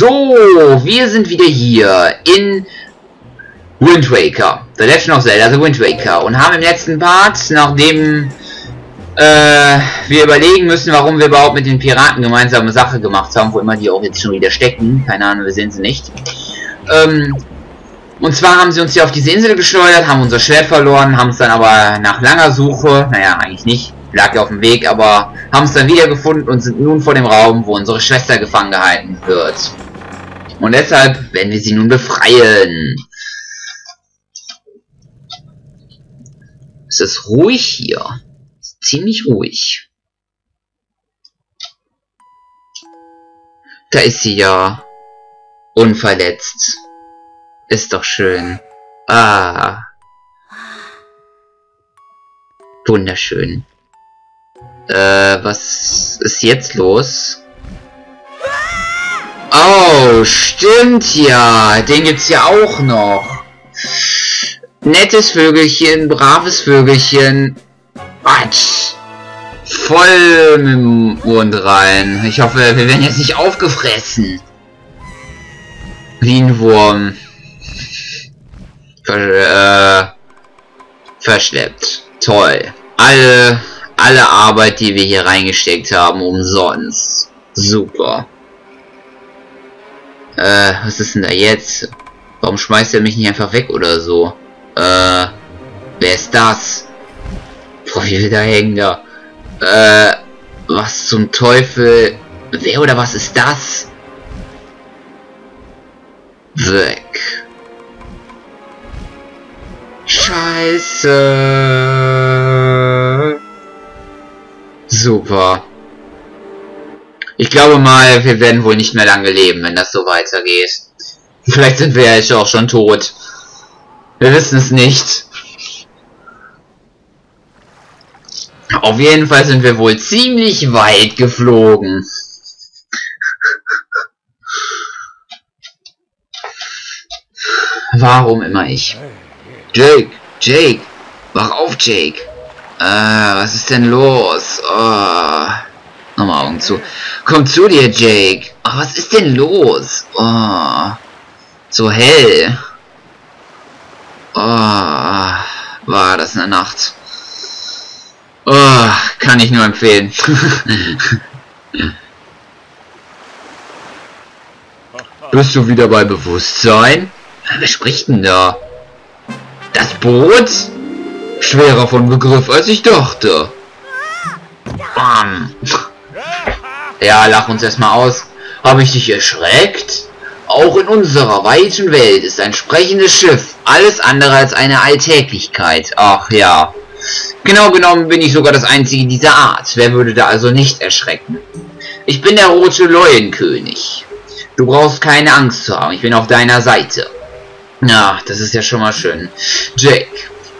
So, wir sind wieder hier in Wind Waker. The Legend of Zelda, The Wind Waker. Und haben im letzten Part, nachdem äh, wir überlegen müssen, warum wir überhaupt mit den Piraten gemeinsame Sache gemacht haben, wo immer die auch jetzt schon wieder stecken. Keine Ahnung, wir sehen sie nicht. Ähm, und zwar haben sie uns hier auf diese Insel geschleudert, haben unser Schwert verloren, haben es dann aber nach langer Suche, naja, eigentlich nicht, lag ja auf dem Weg, aber haben es dann wiedergefunden und sind nun vor dem Raum, wo unsere Schwester gefangen gehalten wird. Und deshalb werden wir sie nun befreien. Es ist ruhig hier. Ist ziemlich ruhig. Da ist sie ja. Unverletzt. Ist doch schön. Ah. Wunderschön. Äh, was ist jetzt los? Oh, stimmt ja. Den gibt's ja auch noch. Nettes Vögelchen, braves Vögelchen. Quatsch. Voll mit dem Mund rein. Ich hoffe, wir werden jetzt nicht aufgefressen. Wie ein Wurm. Ver äh, verschleppt. Toll. Alle, alle Arbeit, die wir hier reingesteckt haben, umsonst. Super. Äh, was ist denn da jetzt? Warum schmeißt er mich nicht einfach weg oder so? Äh, wer ist das? Boah, wie will da hängen da? Äh, was zum Teufel? Wer oder was ist das? Weg. Scheiße. Super. Ich glaube mal, wir werden wohl nicht mehr lange leben, wenn das so weitergeht. Vielleicht sind wir ja auch schon tot. Wir wissen es nicht. Auf jeden Fall sind wir wohl ziemlich weit geflogen. Warum immer ich? Jake, Jake, wach auf, Jake. Äh, was ist denn los? Oh. Nochmal Augen zu. Komm zu dir, Jake. Oh, was ist denn los? Oh. So hell. Oh, war das eine Nacht. Oh, kann ich nur empfehlen. Bist du wieder bei Bewusstsein? Wer spricht denn da? Das Boot? Schwerer von Begriff als ich dachte. Bam. Ja, lach uns erstmal aus. Habe ich dich erschreckt? Auch in unserer weiten Welt ist ein sprechendes Schiff alles andere als eine Alltäglichkeit. Ach ja. Genau genommen bin ich sogar das einzige dieser Art. Wer würde da also nicht erschrecken? Ich bin der rote Leuenkönig. Du brauchst keine Angst zu haben. Ich bin auf deiner Seite. Ja, das ist ja schon mal schön. Jake,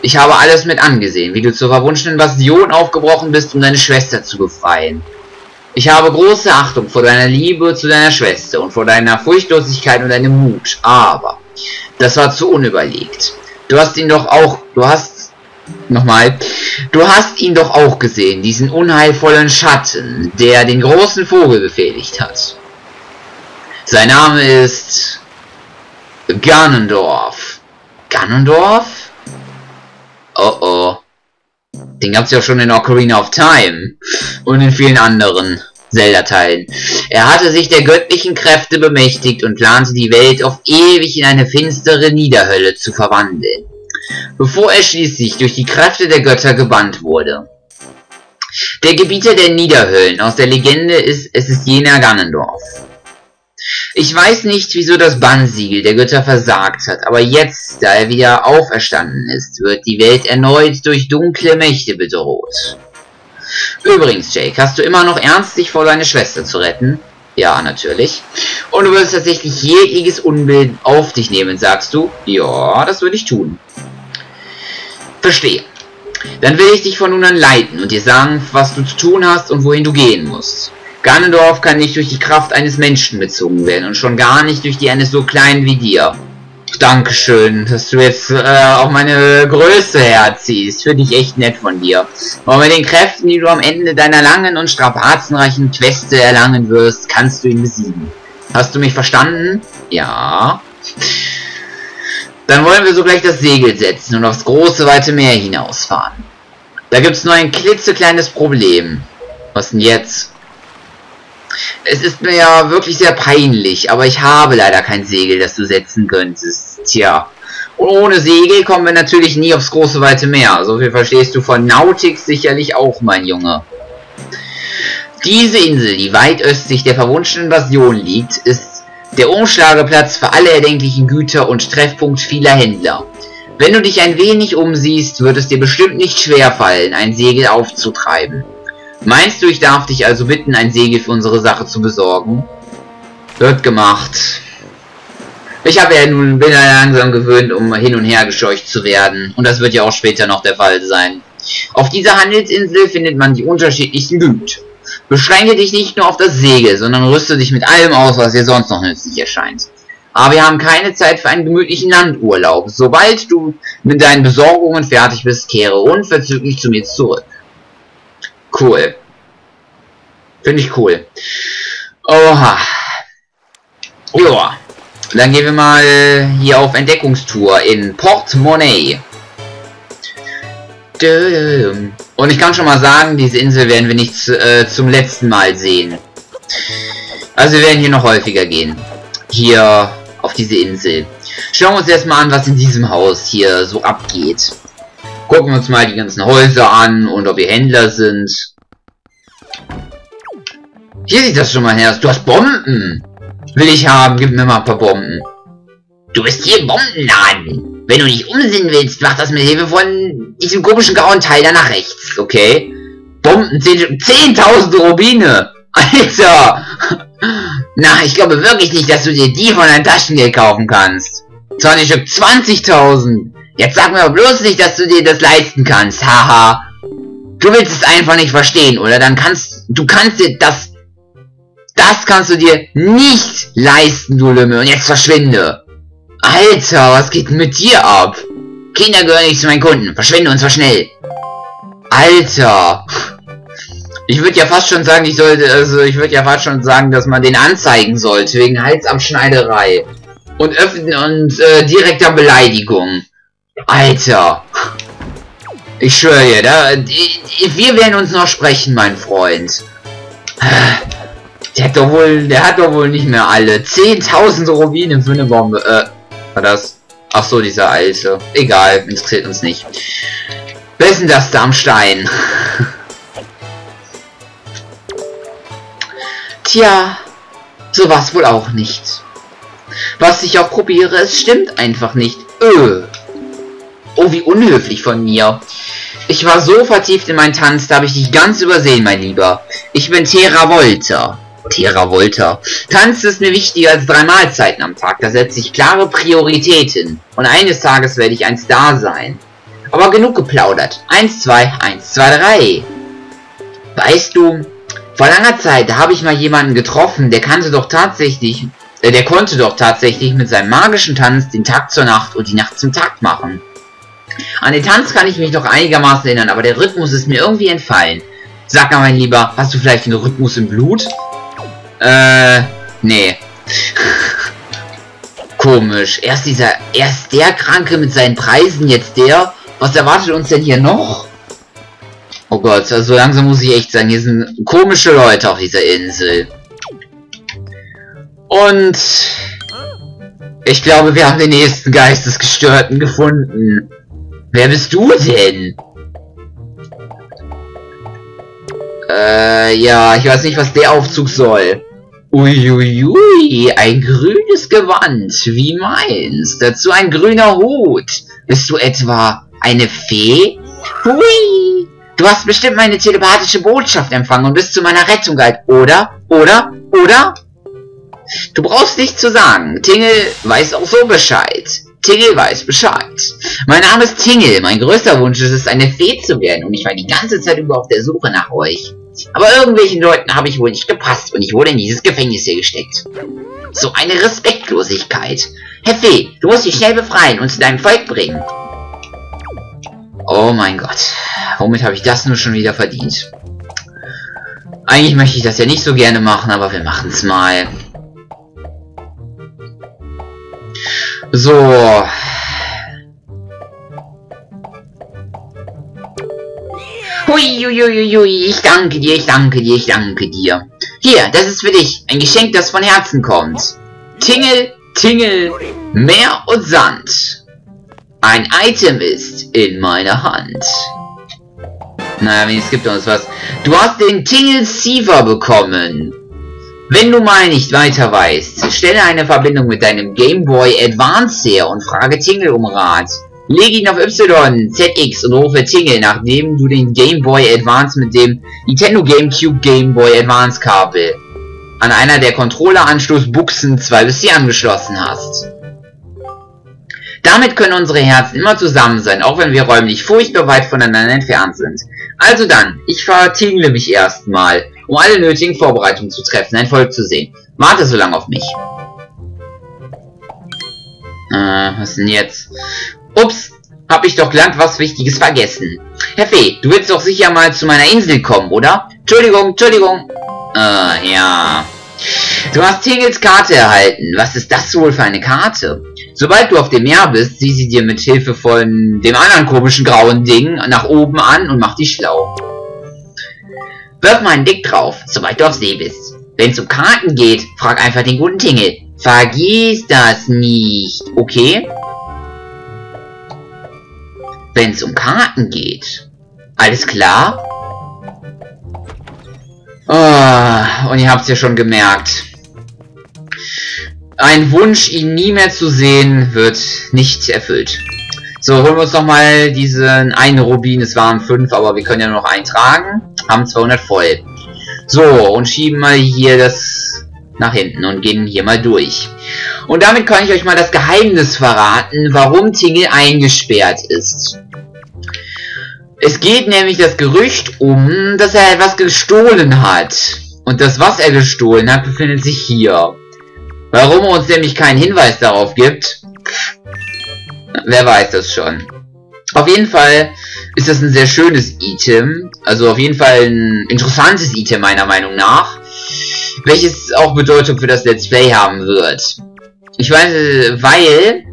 ich habe alles mit angesehen, wie du zur verwunschenen Invasion aufgebrochen bist, um deine Schwester zu befreien. Ich habe große Achtung vor deiner Liebe zu deiner Schwester und vor deiner Furchtlosigkeit und deinem Mut, aber das war zu unüberlegt. Du hast ihn doch auch, du hast, nochmal, du hast ihn doch auch gesehen, diesen unheilvollen Schatten, der den großen Vogel befehligt hat. Sein Name ist Ganondorf. Ganondorf? Oh oh. Den gab es ja schon in Ocarina of Time und in vielen anderen Zelda-Teilen. Er hatte sich der göttlichen Kräfte bemächtigt und plante die Welt auf ewig in eine finstere Niederhölle zu verwandeln, bevor er schließlich durch die Kräfte der Götter gebannt wurde. Der Gebieter der Niederhöllen aus der Legende ist, es ist jener Ganondorf. Ich weiß nicht, wieso das Bannsiegel der Götter versagt hat, aber jetzt, da er wieder auferstanden ist, wird die Welt erneut durch dunkle Mächte bedroht. Übrigens, Jake, hast du immer noch ernst, dich vor deine Schwester zu retten? Ja, natürlich. Und du würdest tatsächlich jegliches Unbild auf dich nehmen, sagst du? Ja, das würde ich tun. Verstehe. Dann will ich dich von nun an leiten und dir sagen, was du zu tun hast und wohin du gehen musst. Ganondorf kann nicht durch die Kraft eines Menschen bezogen werden und schon gar nicht durch die eines so kleinen wie dir. Dankeschön, dass du jetzt äh, auch meine Größe herziehst. Finde ich echt nett von dir. Aber mit den Kräften, die du am Ende deiner langen und strapazenreichen Queste erlangen wirst, kannst du ihn besiegen. Hast du mich verstanden? Ja. Dann wollen wir sogleich das Segel setzen und aufs große, weite Meer hinausfahren. Da gibt es nur ein klitzekleines Problem. Was denn jetzt? Es ist mir ja wirklich sehr peinlich, aber ich habe leider kein Segel, das du setzen könntest. Tja. Und ohne Segel kommen wir natürlich nie aufs große weite Meer. So viel verstehst du von Nautik sicherlich auch, mein Junge. Diese Insel, die weit östlich der verwunschenen Invasion liegt, ist der Umschlageplatz für alle erdenklichen Güter und Treffpunkt vieler Händler. Wenn du dich ein wenig umsiehst, wird es dir bestimmt nicht schwer fallen, ein Segel aufzutreiben. Meinst du, ich darf dich also bitten, ein Segel für unsere Sache zu besorgen? Wird gemacht. Ich habe ja nun bin ja langsam gewöhnt, um hin und her gescheucht zu werden. Und das wird ja auch später noch der Fall sein. Auf dieser Handelsinsel findet man die unterschiedlichsten Güter. Beschränke dich nicht nur auf das Segel, sondern rüste dich mit allem aus, was dir sonst noch nützlich erscheint. Aber wir haben keine Zeit für einen gemütlichen Landurlaub. Sobald du mit deinen Besorgungen fertig bist, kehre unverzüglich zu mir zurück. Cool. Finde ich cool. Oha. Joa. Dann gehen wir mal hier auf Entdeckungstour in Portemonnaie. Und ich kann schon mal sagen, diese Insel werden wir nicht äh, zum letzten Mal sehen. Also wir werden hier noch häufiger gehen. Hier auf diese Insel. Schauen wir uns erstmal an, was in diesem Haus hier so abgeht. Gucken wir uns mal die ganzen Häuser an und ob wir Händler sind. Hier sieht das schon mal her. Du hast Bomben. Will ich haben. Gib mir mal ein paar Bomben. Du bist hier Bombenladen. Wenn du nicht umsehen willst, mach das mit Hilfe von diesem komischen grauen Teil da nach rechts, okay? Bomben, 10.000 10 Rubine. Alter. Na, ich glaube wirklich nicht, dass du dir die von deinem Taschengeld kaufen kannst. 20 Stück, 20.000. Jetzt sag mir bloß nicht, dass du dir das leisten kannst. Haha. Du willst es einfach nicht verstehen, oder? Dann kannst du kannst dir das das kannst du dir nicht leisten, du Lümmel. Und jetzt verschwinde. Alter, was geht mit dir ab? Kinder gehören nicht zu meinen Kunden. Verschwinde und zwar schnell. Alter. Ich würde ja fast schon sagen, ich sollte, also ich würde ja fast schon sagen, dass man den anzeigen sollte, wegen Halsamschneiderei. Und öffnen und äh, direkter Beleidigung. Alter. Ich schwöre dir, da, wir werden uns noch sprechen, mein Freund. Der hat doch wohl, der hat doch wohl nicht mehr alle. 10.000 Rubine für eine Bombe. Äh, war das? Ach so, dieser alte. Egal, interessiert uns nicht. Wer das da am Stein? Tja, sowas wohl auch nicht. Was ich auch probiere, es stimmt einfach nicht. Öh. Oh, wie unhöflich von mir. Ich war so vertieft in meinen Tanz, da habe ich dich ganz übersehen, mein Lieber. Ich bin Terra Volta. Terra Volta. Tanz ist mir wichtiger als drei Mahlzeiten am Tag. Da setze ich klare Prioritäten. Und eines Tages werde ich ein Star sein. Aber genug geplaudert. Eins, zwei, eins, zwei, drei. Weißt du, vor langer Zeit, habe ich mal jemanden getroffen, der kannte doch tatsächlich, äh, der konnte doch tatsächlich mit seinem magischen Tanz den Tag zur Nacht und die Nacht zum Tag machen. An den Tanz kann ich mich noch einigermaßen erinnern, aber der Rhythmus ist mir irgendwie entfallen. Sag mal, mein Lieber, hast du vielleicht den Rhythmus im Blut? Äh, nee. Komisch. Erst dieser, erst der Kranke mit seinen Preisen, jetzt der. Was erwartet uns denn hier noch? Oh Gott, also langsam muss ich echt sagen, hier sind komische Leute auf dieser Insel. Und ich glaube, wir haben den nächsten Geistesgestörten gefunden. Wer bist du denn? Äh, ja, ich weiß nicht, was der Aufzug soll. Uiuiui, ein grünes Gewand, wie meins. Dazu ein grüner Hut. Bist du etwa eine Fee? Hui! Du hast bestimmt meine telepathische Botschaft empfangen und bist zu meiner Rettung geeilt, oder? Oder? Oder? Du brauchst nichts zu sagen. Tingle weiß auch so Bescheid. Tingle weiß Bescheid. Mein Name ist Tingle. Mein größter Wunsch ist es, eine Fee zu werden. Und ich war die ganze Zeit über auf der Suche nach euch. Aber irgendwelchen Leuten habe ich wohl nicht gepasst und ich wurde in dieses Gefängnis hier gesteckt. So eine Respektlosigkeit. Herr Fee, du musst dich schnell befreien und zu deinem Volk bringen. Oh mein Gott. Womit habe ich das nur schon wieder verdient? Eigentlich möchte ich das ja nicht so gerne machen, aber wir machen es mal. So. Hui, hui, hui, hui, ich danke dir, ich danke dir, ich danke dir. Hier, das ist für dich. Ein Geschenk, das von Herzen kommt. Tingel, Tingel, Meer und Sand. Ein Item ist in meiner Hand. Naja, wenigstens gibt uns was. Du hast den Tingle Siever bekommen. Wenn du mal nicht weiter weißt, stelle eine Verbindung mit deinem Game Boy Advance her und frage Tingle um Rat. Leg ihn auf Y, ZX und rufe Tingle, nachdem du den Game Boy Advance mit dem Nintendo GameCube Game Boy Advance Kabel an einer der Controller-Anschlussbuchsen 2 bis 4 angeschlossen hast. Damit können unsere Herzen immer zusammen sein, auch wenn wir räumlich furchtbar weit voneinander entfernt sind. Also dann, ich vertingle mich erstmal, um alle nötigen Vorbereitungen zu treffen, ein Volk zu sehen. Warte so lange auf mich. Äh, was denn jetzt? Ups, hab ich doch glatt was Wichtiges vergessen. Herr Fee, du willst doch sicher mal zu meiner Insel kommen, oder? Entschuldigung, Entschuldigung. Äh, ja. Du hast Tingels Karte erhalten. Was ist das wohl für eine Karte? Sobald du auf dem Meer bist, sieh sie dir mit Hilfe von dem anderen komischen grauen Ding nach oben an und mach dich schlau. Wirf mal einen Dick drauf, sobald du auf See bist. Wenn es um Karten geht, frag einfach den guten Tingel. Vergiss das nicht, okay? wenn es um Karten geht. Alles klar? Oh, und ihr habt es ja schon gemerkt. Ein Wunsch, ihn nie mehr zu sehen, wird nicht erfüllt. So, holen wir uns nochmal diesen einen Rubin. Es waren fünf, aber wir können ja nur noch eintragen. Haben 200 voll. So, und schieben mal hier das nach hinten und gehen hier mal durch. Und damit kann ich euch mal das Geheimnis verraten, warum Tingle eingesperrt ist. Es geht nämlich das Gerücht um, dass er etwas gestohlen hat. Und das, was er gestohlen hat, befindet sich hier. Warum er uns nämlich keinen Hinweis darauf gibt, wer weiß das schon. Auf jeden Fall ist das ein sehr schönes Item. Also auf jeden Fall ein interessantes Item meiner Meinung nach welches auch Bedeutung für das Let's Play haben wird. Ich weiß, weil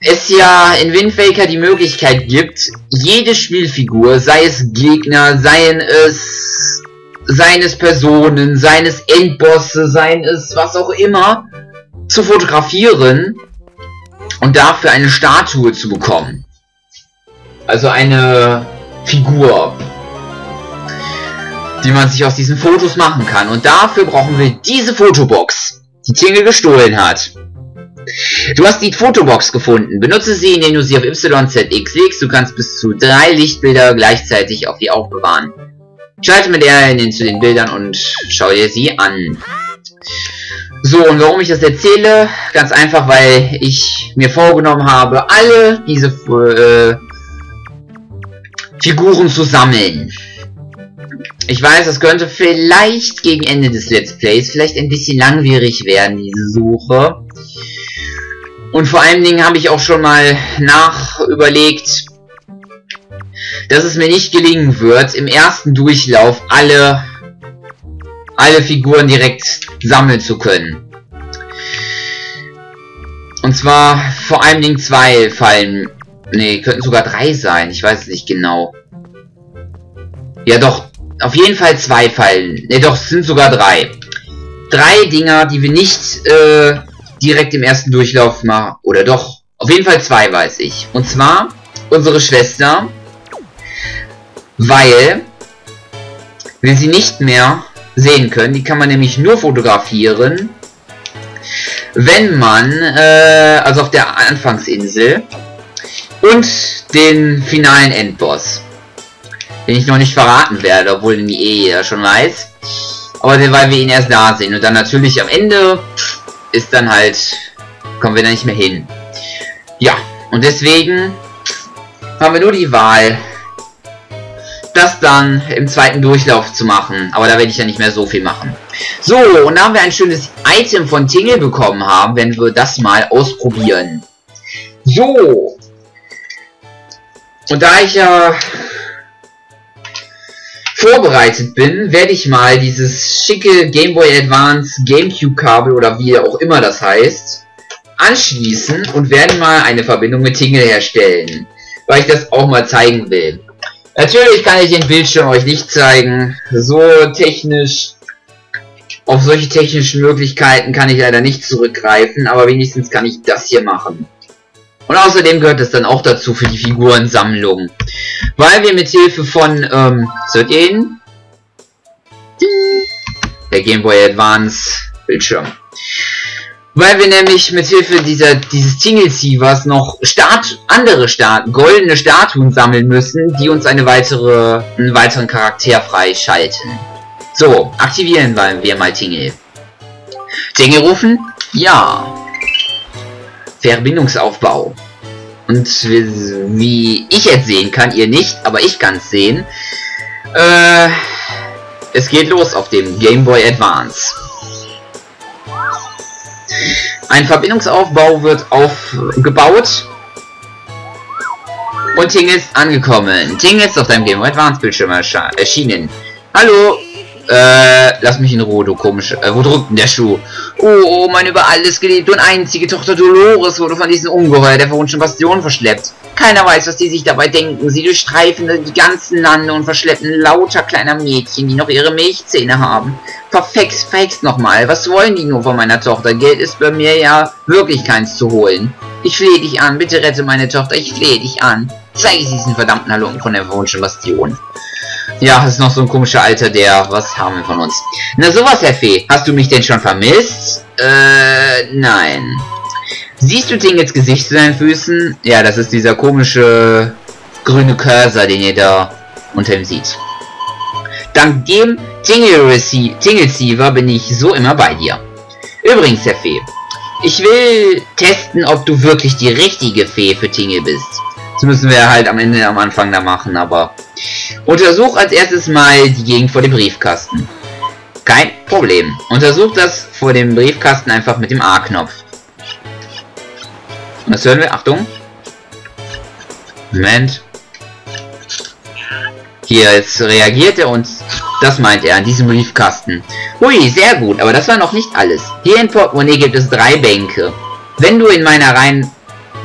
es ja in Wind Waker die Möglichkeit gibt, jede Spielfigur, sei es Gegner, seien es seien es Personen, seien es Endbosse, seien es was auch immer, zu fotografieren und dafür eine Statue zu bekommen. Also eine Figur die man sich aus diesen Fotos machen kann. Und dafür brauchen wir diese Fotobox, die Tingle gestohlen hat. Du hast die Fotobox gefunden. Benutze sie, indem du sie auf YZX legst. Du kannst bis zu drei Lichtbilder gleichzeitig auf die aufbewahren. Schalte mit der in zu den Bildern und schau dir sie an. So, und warum ich das erzähle? Ganz einfach, weil ich mir vorgenommen habe, alle diese äh, Figuren zu sammeln. Ich weiß, es könnte vielleicht gegen Ende des Let's Plays vielleicht ein bisschen langwierig werden, diese Suche. Und vor allen Dingen habe ich auch schon mal nach überlegt, dass es mir nicht gelingen wird, im ersten Durchlauf alle, alle Figuren direkt sammeln zu können. Und zwar vor allen Dingen zwei Fallen. Ne, könnten sogar drei sein. Ich weiß es nicht genau. Ja doch, auf jeden Fall zwei Fallen. Ne, doch, es sind sogar drei. Drei Dinger, die wir nicht äh, direkt im ersten Durchlauf machen. Oder doch. Auf jeden Fall zwei, weiß ich. Und zwar unsere Schwester. Weil wir sie nicht mehr sehen können. Die kann man nämlich nur fotografieren, wenn man, äh, also auf der Anfangsinsel und den finalen Endboss den ich noch nicht verraten werde, obwohl den eh jeder schon weiß. Aber weil wir ihn erst da sehen. Und dann natürlich am Ende ist dann halt, kommen wir da nicht mehr hin. Ja, und deswegen haben wir nur die Wahl, das dann im zweiten Durchlauf zu machen. Aber da werde ich ja nicht mehr so viel machen. So, und da wir ein schönes Item von Tingle bekommen haben, werden wir das mal ausprobieren. So. Und da ich ja vorbereitet bin, werde ich mal dieses schicke Game Boy Advance Gamecube Kabel oder wie auch immer das heißt, anschließen und werden mal eine Verbindung mit Tingle herstellen, weil ich das auch mal zeigen will. Natürlich kann ich den Bildschirm euch nicht zeigen, so technisch, auf solche technischen Möglichkeiten kann ich leider nicht zurückgreifen, aber wenigstens kann ich das hier machen. Und außerdem gehört es dann auch dazu für die Figurensammlung. Weil wir mit Hilfe von, ähm, ihr ihn? Der Game Boy Advance Bildschirm. Weil wir nämlich mit Hilfe dieser, dieses Tingle-Sievers noch Start, andere Start, goldene Statuen sammeln müssen, die uns eine weitere, einen weiteren Charakter freischalten. So, aktivieren wir mal Tingle. Tingle rufen? Ja. Verbindungsaufbau. Und wie ich jetzt sehen kann, ihr nicht, aber ich kann es sehen. Äh, es geht los auf dem Game Boy Advance. Ein Verbindungsaufbau wird aufgebaut. Und Ting ist angekommen. Ting ist auf deinem Game Boy Advance Bildschirm erschienen. Hallo, äh, lass mich in Ruhe, du komisch. Äh, wo drückt denn der Schuh? Oh, oh, meine über alles geliebte und einzige Tochter Dolores wurde von diesem Ungeheuer der verwunschenen Bastion verschleppt. Keiner weiß, was die sich dabei denken. Sie durchstreifen die ganzen Lande und verschleppen lauter kleiner Mädchen, die noch ihre Milchzähne haben. Verfext, verhext nochmal. Was wollen die nur von meiner Tochter? Geld ist bei mir ja wirklich keins zu holen. Ich flehe dich an, bitte rette meine Tochter, ich flehe dich an. Zeige sie diesen verdammten Halunken von der verwunschenen Bastion. Ja, das ist noch so ein komischer Alter, der... Was haben wir von uns? Na sowas, Herr Fee. Hast du mich denn schon vermisst? Äh, nein. Siehst du Tingels Gesicht zu deinen Füßen? Ja, das ist dieser komische grüne Cursor, den ihr da unter ihm sieht. Dank dem Tingle Receiver bin ich so immer bei dir. Übrigens, Herr Fee, ich will testen, ob du wirklich die richtige Fee für Tingle bist. Das müssen wir halt am Ende, am Anfang da machen, aber... Untersuch als erstes mal die Gegend vor dem Briefkasten. Kein Problem. Untersuch das vor dem Briefkasten einfach mit dem A-Knopf. Was hören wir? Achtung. Moment. Hier, jetzt reagiert er und das meint er an diesem Briefkasten. Hui, sehr gut, aber das war noch nicht alles. Hier in Portemonnaie gibt es drei Bänke. Wenn du in meiner Reihen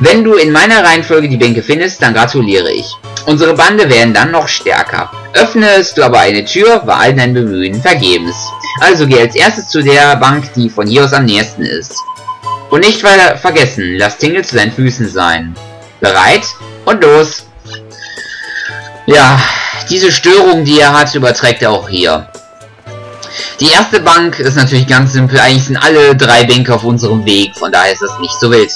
wenn du in meiner Reihenfolge die Bänke findest, dann gratuliere ich. Unsere Bande werden dann noch stärker. Öffnest du aber eine Tür, war all dein Bemühen vergebens. Also geh als erstes zu der Bank, die von hier aus am nächsten ist. Und nicht weiter vergessen, lass Tingle zu seinen Füßen sein. Bereit? Und los! Ja, diese Störung, die er hat, überträgt er auch hier. Die erste Bank ist natürlich ganz simpel. Eigentlich sind alle drei Bänke auf unserem Weg, von daher ist das nicht so wild.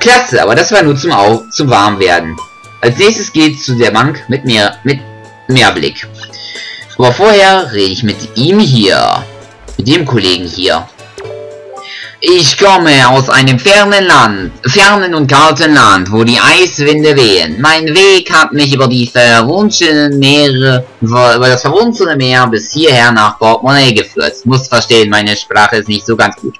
Klasse, aber das war nur zum, Au zum Warmwerden. Als nächstes geht's zu der Bank mit mehr mit Mehrblick. Aber vorher rede ich mit ihm hier. Mit dem Kollegen hier. Ich komme aus einem fernen Land, fernen und kalten Land, wo die Eiswinde wehen. Mein Weg hat mich über die verwunschenen Meere, über das verwunschene Meer bis hierher nach Portemonnaie geführt. Muss verstehen, meine Sprache ist nicht so ganz gut.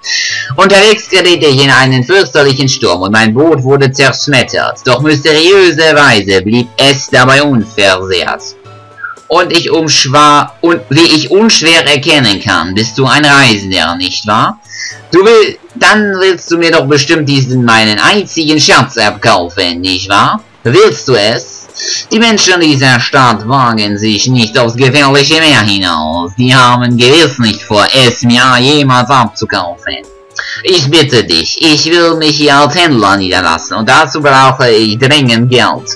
Unterwegs geriet ich in einen fürchterlichen Sturm und mein Boot wurde zerschmettert. Doch mysteriöserweise blieb es dabei unversehrt. Und ich umschwar, und wie ich unschwer erkennen kann, bist du ein Reisender, nicht wahr? Du will, dann willst du mir doch bestimmt diesen meinen einzigen Schatz abkaufen, nicht wahr? Willst du es? Die Menschen dieser Stadt wagen sich nicht aufs gefährliche Meer hinaus. Die haben gewiss nicht vor, es mir jemals abzukaufen. Ich bitte dich, ich will mich hier als Händler niederlassen und dazu brauche ich dringend Geld.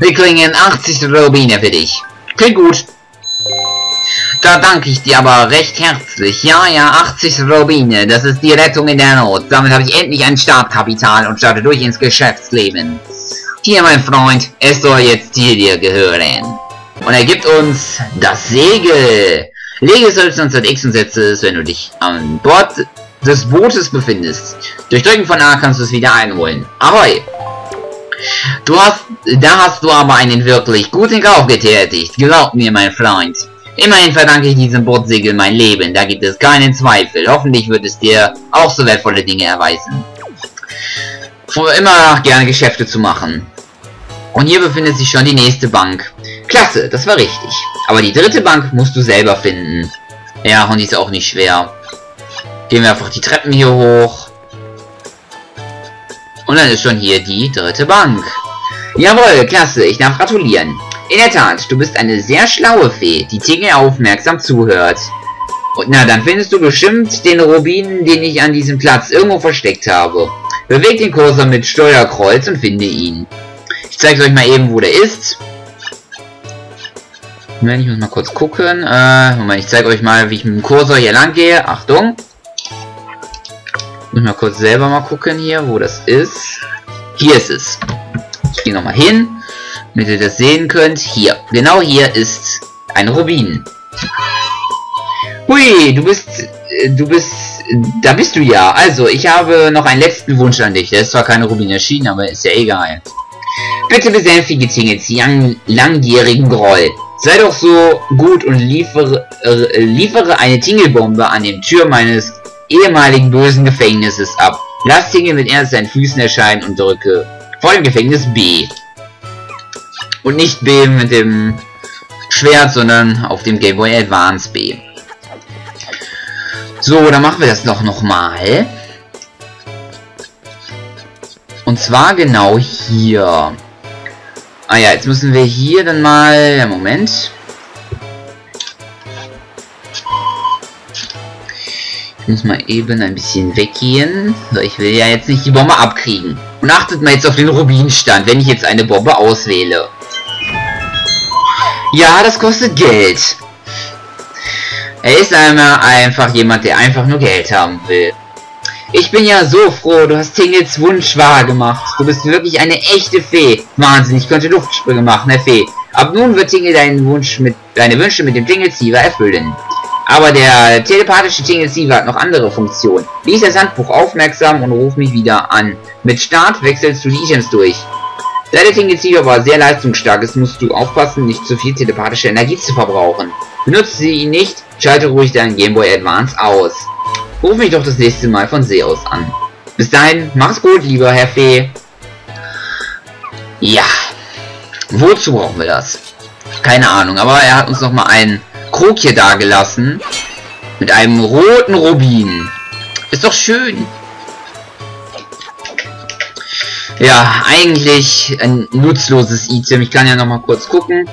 Wir klingen 80 Rubine für dich. Klingt gut. Da danke ich dir aber recht herzlich. Ja, ja, 80 Robine, das ist die Rettung in der Not. Damit habe ich endlich ein Startkapital und starte durch ins Geschäftsleben. Hier, mein Freund, es soll jetzt hier dir gehören. Und er gibt uns das Segel. Lege es als X und setze es, wenn du dich an Bord des Bootes befindest. Durch Drücken von A kannst du es wieder einholen. Ahoi! Du hast, da hast du aber einen wirklich guten Kauf getätigt. Glaub mir, mein Freund. Immerhin verdanke ich diesem Bootsegel mein Leben, da gibt es keinen Zweifel. Hoffentlich wird es dir auch so wertvolle Dinge erweisen. Vor immer gerne Geschäfte zu machen. Und hier befindet sich schon die nächste Bank. Klasse, das war richtig. Aber die dritte Bank musst du selber finden. Ja, und die ist auch nicht schwer. Gehen wir einfach die Treppen hier hoch. Und dann ist schon hier die dritte Bank. Jawohl, klasse, ich darf gratulieren. In der Tat, du bist eine sehr schlaue Fee, die Tingle aufmerksam zuhört. Und na, dann findest du bestimmt den Rubin, den ich an diesem Platz irgendwo versteckt habe. Beweg den Cursor mit Steuerkreuz und finde ihn. Ich zeige euch mal eben, wo der ist. Moment, ich muss mal kurz gucken. Äh, Moment, ich zeige euch mal, wie ich mit dem Cursor hier lang gehe. Achtung. Muss mal kurz selber mal gucken hier, wo das ist. Hier ist es. Ich gehe nochmal hin, damit ihr das sehen könnt. Hier, genau hier ist ein Rubin. Hui, du bist, äh, du bist, da bist du ja. Also, ich habe noch einen letzten Wunsch an dich. Der ist zwar keine Rubin erschienen, aber ist ja egal. Bitte besänftige Tingels langjährigen Groll. Sei doch so gut und liefere, äh, liefere eine Tingelbombe an den Tür meines ehemaligen bösen Gefängnisses ab. Lass Tingle mit erst seinen Füßen erscheinen und drücke vor dem Gefängnis B. Und nicht B mit dem Schwert, sondern auf dem Game Boy Advance B. So, dann machen wir das doch nochmal. Und zwar genau hier. Ah ja, jetzt müssen wir hier dann mal... Moment. Muss mal eben ein bisschen weggehen. So, ich will ja jetzt nicht die Bombe abkriegen. Und achtet mal jetzt auf den Rubinstand, wenn ich jetzt eine Bombe auswähle. Ja, das kostet Geld. Er ist einmal einfach jemand, der einfach nur Geld haben will. Ich bin ja so froh, du hast Tingels Wunsch wahr gemacht. Du bist wirklich eine echte Fee. Wahnsinn, ich könnte Luftsprünge machen, Herr Fee. Ab nun wird Tingle deinen Wunsch mit, deine Wünsche mit dem Tingle-Siever erfüllen. Aber der telepathische Tingle-Siever hat noch andere Funktionen. Lies das Handbuch aufmerksam und ruf mich wieder an. Mit Start wechselst du die Items durch. Da der Tingle-Siever aber sehr leistungsstark ist, musst du aufpassen, nicht zu viel telepathische Energie zu verbrauchen. Benutze sie nicht, schalte ruhig deinen Game Boy Advance aus. Ruf mich doch das nächste Mal von See aus an. Bis dahin, mach's gut, lieber Herr Fee. Ja. Wozu brauchen wir das? Keine Ahnung, aber er hat uns noch mal einen Krog hier dagelassen. Mit einem roten Rubin. Ist doch schön. Ja, eigentlich ein nutzloses Item. Ich kann ja noch mal kurz gucken.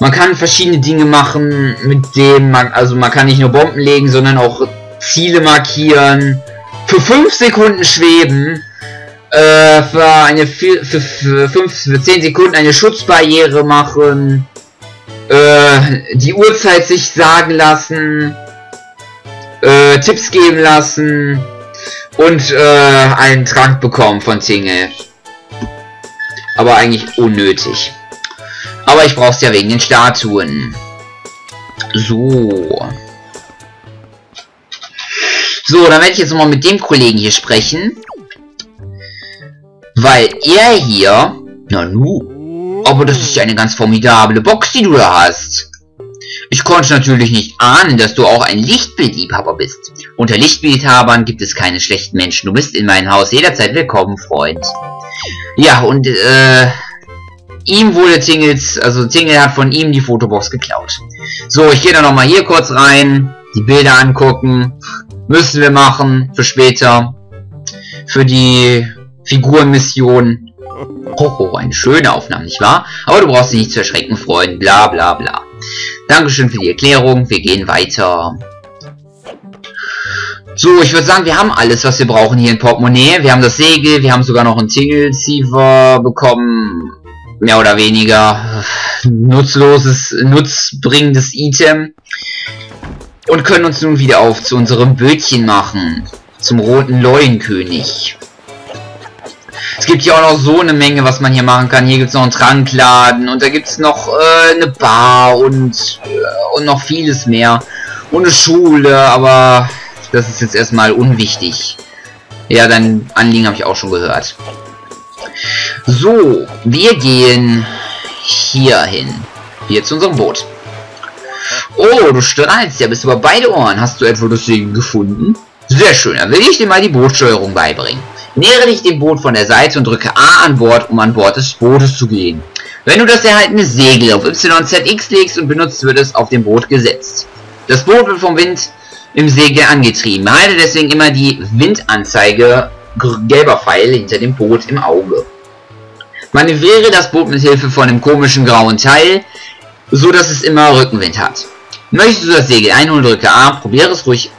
Man kann verschiedene Dinge machen, mit dem man, also man kann nicht nur Bomben legen, sondern auch Ziele markieren, für 5 Sekunden schweben, äh, für eine für, für, für, 5, für 10 Sekunden eine Schutzbarriere machen, äh, die Uhrzeit sich sagen lassen, äh, Tipps geben lassen und äh, einen Trank bekommen von Tingle. Aber eigentlich unnötig. Aber ich brauche es ja wegen den Statuen. So. So, dann werde ich jetzt mal mit dem Kollegen hier sprechen. Weil er hier... Na nu. Aber das ist ja eine ganz formidable Box, die du da hast. Ich konnte natürlich nicht ahnen, dass du auch ein Lichtbildliebhaber bist. Unter Lichtbildhabern gibt es keine schlechten Menschen. Du bist in mein Haus jederzeit willkommen, Freund. Ja, und äh, ihm wurde Tingles, also Tingle hat von ihm die Fotobox geklaut. So, ich gehe da nochmal hier kurz rein, die Bilder angucken. Müssen wir machen für später. Für die Figurenmission. Hoho, eine schöne Aufnahme, nicht wahr? Aber du brauchst dich nicht zu erschrecken, Freund. Bla bla bla. Dankeschön für die Erklärung. Wir gehen weiter. So, ich würde sagen, wir haben alles, was wir brauchen hier in Portemonnaie. Wir haben das Segel, wir haben sogar noch einen Tingle-Siever bekommen. Mehr oder weniger nutzloses, nutzbringendes Item und können uns nun wieder auf zu unserem Bötchen machen. Zum roten Leuenkönig. Es gibt hier auch noch so eine Menge, was man hier machen kann. Hier gibt es noch einen Trankladen und da gibt es noch äh, eine Bar und, äh, und noch vieles mehr. Und eine Schule, aber das ist jetzt erstmal unwichtig. Ja, dein Anliegen habe ich auch schon gehört. So, wir gehen hier hin. Hier zu unserem Boot. Oh, du strahlst ja bis über beide Ohren. Hast du etwa das Segel gefunden? Sehr schön, dann will ich dir mal die Bootsteuerung beibringen. Nähere dich dem Boot von der Seite und drücke A an Bord, um an Bord des Bootes zu gehen. Wenn du das erhaltene Segel auf YZX legst und benutzt, wird es auf dem Boot gesetzt. Das Boot wird vom Wind im Segel angetrieben. Behalte deswegen immer die Windanzeige gelber Pfeil hinter dem Boot im Auge. Manövriere das Boot mit Hilfe von einem komischen grauen Teil, so dass es immer Rückenwind hat. Möchtest du das Segel einholen, drücke A, probiere es ruhig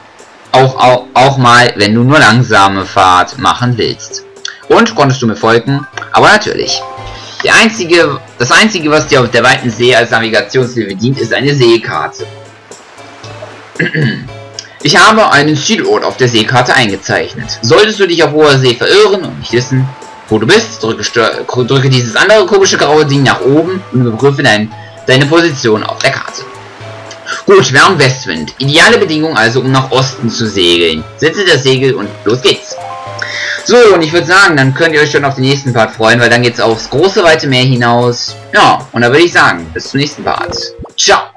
auch, auch, auch mal, wenn du nur langsame Fahrt machen willst. Und konntest du mir folgen? Aber natürlich. Der einzige, das einzige, was dir auf der weiten See als Navigationshilfe dient, ist eine Seekarte. Ich habe einen Zielort auf der Seekarte eingezeichnet. Solltest du dich auf hoher See verirren und nicht wissen, wo du bist, drücke, drücke dieses andere komische graue Ding nach oben und überprüfe dein, deine Position auf der Karte. Gut, wir haben Westwind. Ideale Bedingungen also, um nach Osten zu segeln. Setze das Segel und los geht's. So, und ich würde sagen, dann könnt ihr euch schon auf den nächsten Part freuen, weil dann geht's aufs große, weite Meer hinaus. Ja, und da würde ich sagen, bis zum nächsten Part. Ciao!